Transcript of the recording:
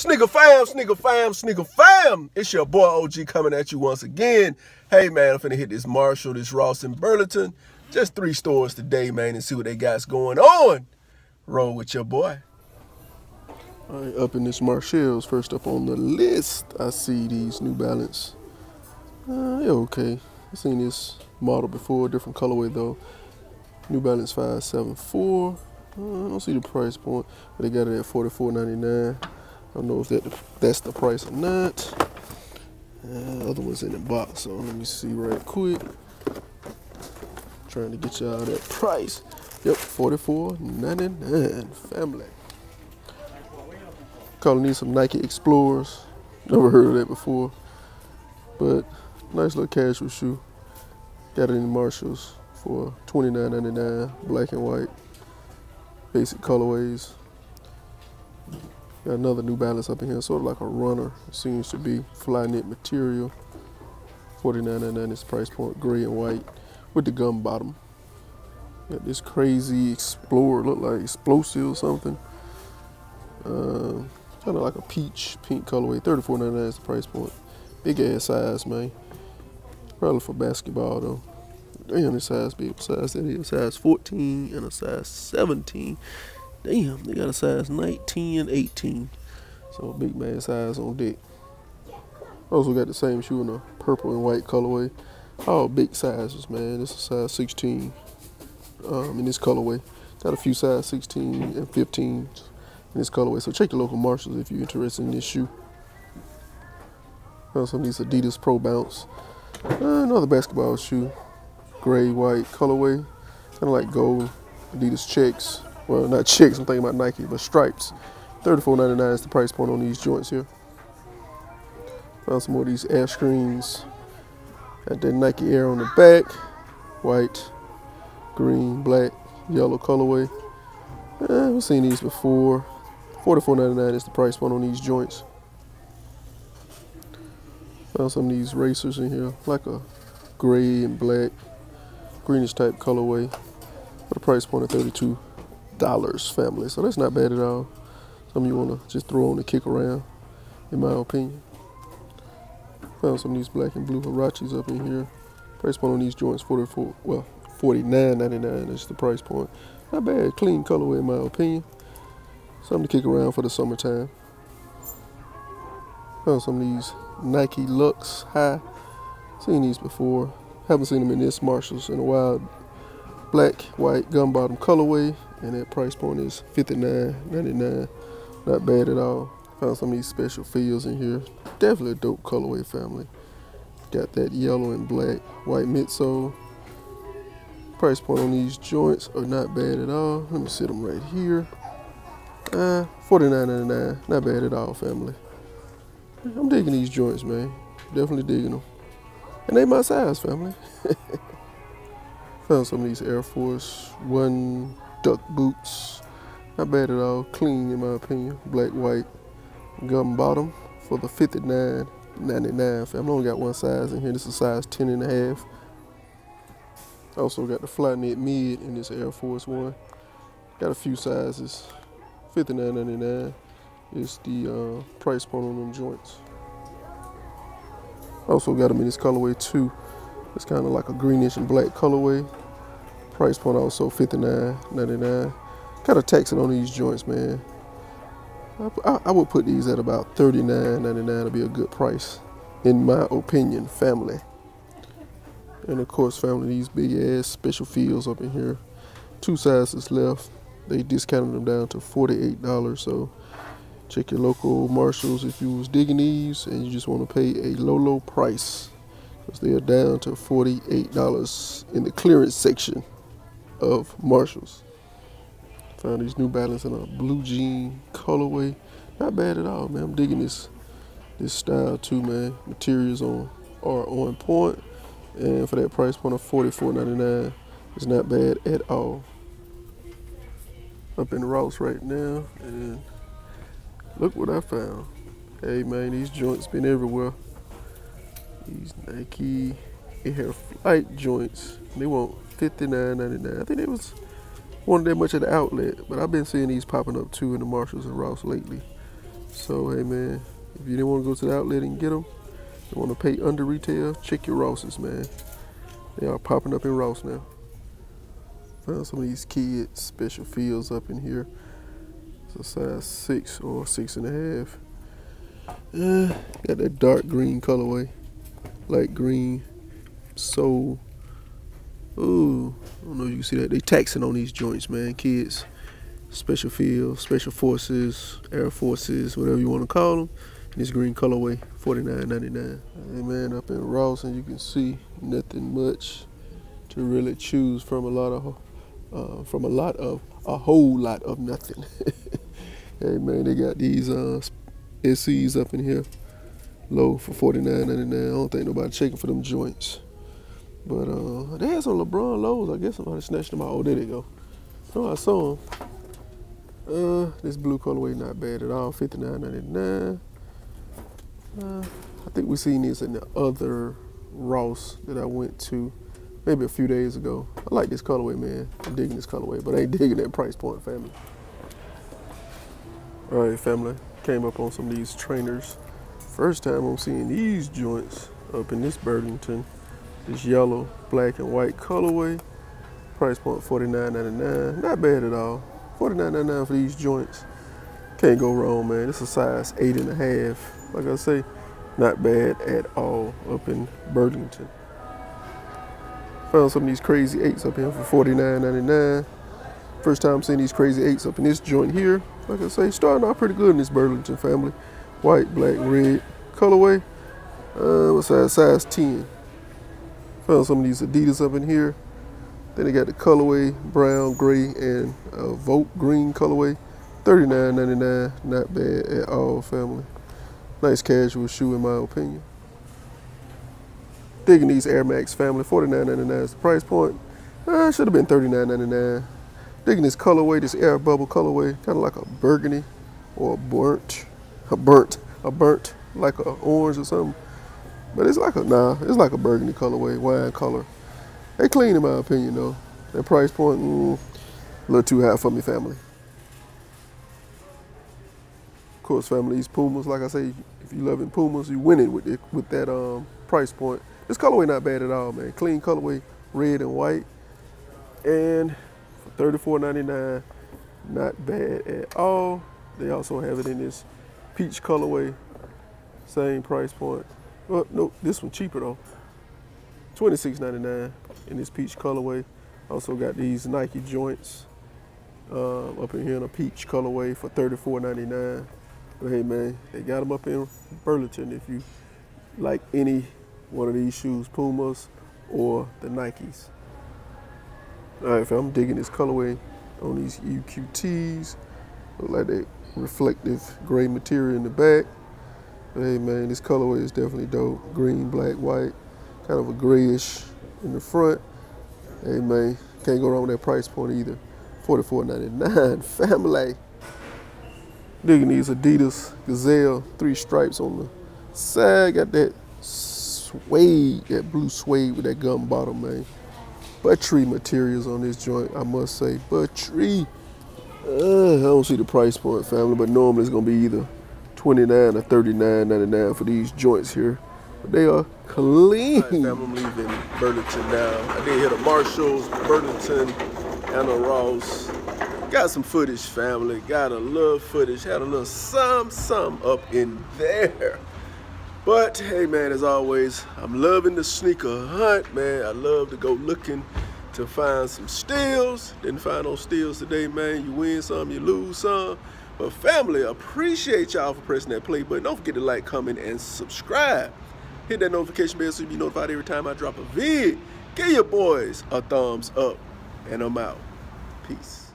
Sneaker fam, sneaker fam, sneaker fam. It's your boy OG coming at you once again. Hey man, I'm finna hit this Marshall, this Ross and Burlington. Just three stores today, man, and see what they got's going on. Roll with your boy. All right, up in this Marshalls, first up on the list, I see these New Balance. Uh, they're okay. I've seen this model before, different colorway though. New Balance 574. Uh, I don't see the price point, but they got it at $44.99. I don't know if that that's the price or not. Uh, other ones in the box, so let me see right quick. Trying to get y'all that price. Yep, $44.99 family. Calling these some Nike Explorers. Never heard of that before. But nice little casual shoe. Got it in Marshalls for $29.99, black and white. Basic colorways. Got another New Balance up in here, sort of like a runner. Seems to be fly knit material. $49.99 is price point, gray and white with the gum bottom. Got this crazy Explorer, look like explosive or something. Uh, kind of like a peach pink colorway. $34.99 is the price point. Big ass size, man. Probably for basketball though. Damn, this size big size that is. Size 14 and a size 17. Damn, they got a size 19 18. So big man size on deck. Also got the same shoe in a purple and white colorway. All big sizes, man. This is a size 16 um, in this colorway. Got a few size 16 and 15 in this colorway. So check the local Marshalls if you're interested in this shoe. Got some of these Adidas Pro Bounce. Uh, another basketball shoe. Gray, white colorway. Kind of like gold. Adidas checks. Well, not chicks, I'm thinking about Nike, but stripes. $34.99 is the price point on these joints here. Found some more of these air screens. Got that Nike Air on the back. White, green, black, yellow colorway. Eh, we've seen these before. $44.99 is the price point on these joints. Found some of these racers in here, like a gray and black, greenish type colorway. At a price point of $32 family. So that's not bad at all. Some of you want to just throw on and kick around, in my opinion. Found some of these black and blue Huaraches up in here. Price point on these joints, 44, well, $49.99 is the price point. Not bad, clean colorway in my opinion. Something to kick around for the summertime. Found some of these Nike Lux High. Seen these before. Haven't seen them in this Marshalls in a while. Black, white, gum bottom colorway. And that price point is $59.99. Not bad at all. Found some of these special fields in here. Definitely a dope colorway family. Got that yellow and black, white midsole. Price point on these joints are not bad at all. Let me sit them right here. Uh, $49.99. Not bad at all, family. I'm digging these joints, man. Definitely digging them. And they my size, family. Found some of these Air Force One duck boots. Not bad at all. Clean, in my opinion. Black, white, gum bottom for the $59.99. Fam. I only got one size in here. This is size 10 and a half. Also got the flat knit mid in this Air Force One. Got a few sizes. $59.99 is the uh, price point on them joints. Also got them in this colorway too. It's kind of like a greenish and black colorway. Price point also $59.99. Got a tax on these joints, man. I, I, would put these at about $39.99 to be a good price, in my opinion, family. And of course, family, these big ass special fields up in here. Two sizes left. They discounted them down to $48. So check your local Marshalls if you was digging these and you just want to pay a low, low price. Because they are down to $48 in the clearance section of Marshalls. Found these New Balance in a blue jean colorway. Not bad at all, man. I'm digging this this style too, man. Materials on are on. And for that price point of $44.99, it's not bad at all. Up in Ross right now, and look what I found. Hey man, these joints been everywhere. These Nike Air Flight joints. They want $59.99. I think it was one that much at the outlet, but I've been seeing these popping up too in the Marshalls and Ross lately. So hey man, if you didn't want to go to the outlet and get them, you want to pay under retail, check your Rosses, man. They are popping up in Ross now. Found some of these kids special fields up in here. It's a size six or six and a half. Uh, got that dark green colorway, light green, so. Ooh, I don't know if you can see that. They taxing on these joints, man. Kids, special field, special forces, air forces, whatever you want to call them. This green colorway, $49.99. Hey man, up in Ross, and you can see nothing much to really choose from. A lot of, uh, from a lot of, a whole lot of nothing. hey man, they got these uh, SCs up in here, low for $49.99. I don't think nobody checking for them joints. But uh, they had some LeBron lows. I guess somebody snatched them out. Oh, there they go. Oh, I saw them. Uh, this blue colorway not bad at all. $59.99. Uh, I think we seen this in the other Ross that I went to maybe a few days ago. I like this colorway, man. I'm digging this colorway, but I ain't digging that price point, family. All right, family. Came up on some of these trainers. First time I'm seeing these joints up in this Burlington. This yellow, black, and white colorway. Price point $49.99. Not bad at all. $49.99 for these joints. Can't go wrong, man. It's a size eight and a half like I say, not bad at all up in Burlington. Found some of these crazy eights up here for $49.99. First time seeing these crazy eights up in this joint here. Like I say, starting out pretty good in this Burlington family. White, black, red colorway. Uh, what's? Size 10. Found some of these Adidas up in here. Then they got the colorway, brown, gray, and a Volt green colorway. $39.99. Not bad at all, family. Nice casual shoe in my opinion. Digging these Air Max family, $49.99 is the price point. Uh, should have been $39.99. Digging this colorway, this air bubble colorway, kind of like a burgundy or a burnt, a burnt, a burnt, like a orange or something. But it's like a, nah, it's like a burgundy colorway, wine color. They clean in my opinion though. That price point, mm, a little too high for me family. Of course, family, these Pumas, like I say, if you loving Pumas, you winning with it, with that um, price point. This colorway not bad at all, man. Clean colorway, red and white. And for $34.99, not bad at all. They also have it in this peach colorway, same price point. Oh, no, this one cheaper though. $26.99 in this peach colorway. Also got these Nike joints uh, up in here in a peach colorway for $34.99. But hey man, they got them up in Burlington if you like any one of these shoes, Pumas or the Nikes. All right, fam, I'm digging this colorway on these EQTs. Look like that reflective gray material in the back. Hey man, this colorway is definitely dope. Green, black, white, kind of a grayish in the front. Hey man, can't go wrong with that price point either. $44.99, family. Digging these Adidas Gazelle, three stripes on the side. Got that suede, that blue suede with that gum bottom, man. Buttree materials on this joint, I must say. Buttree. Uh, I don't see the price point, family, but normally it's gonna be either 29 or 39.99 for these joints here. But they are clean. Right, fam, I'm leaving Burlington now. I did hit a Marshalls, Burlington, and a Ross. Got some footage, family. Got a little footage. Had a little some, some up in there. But hey, man, as always, I'm loving the sneaker hunt, man. I love to go looking to find some steals. Didn't find no steals today, man. You win some, you lose some. But family, appreciate y'all for pressing that play button. Don't forget to like, comment, and subscribe. Hit that notification bell so you be notified every time I drop a vid. Give your boys a thumbs up. And I'm out. Peace.